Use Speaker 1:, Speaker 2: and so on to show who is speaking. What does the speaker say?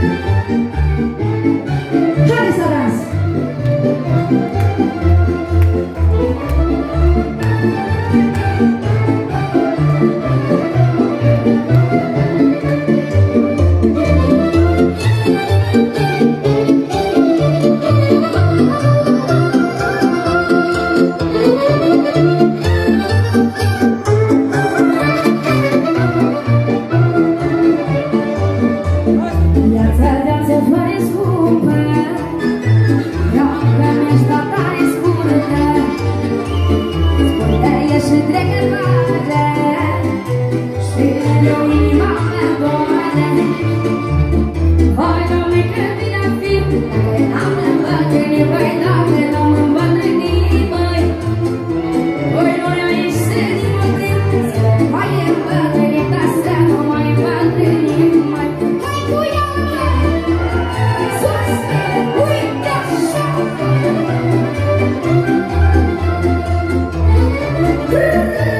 Speaker 1: thank you
Speaker 2: Música